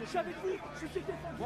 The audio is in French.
Je suis avec vous, je suis défendu.